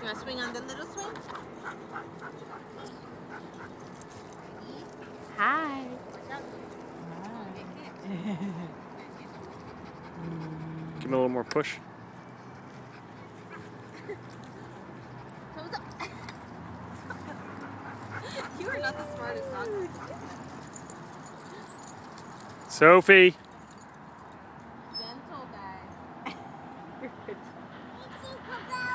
You want to swing on the little swing? Hi. Give me a little more push. you are not the smartest dog. Sophie. Gentle guys. Gentle guys.